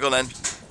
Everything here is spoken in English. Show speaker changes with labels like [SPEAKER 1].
[SPEAKER 1] Go then.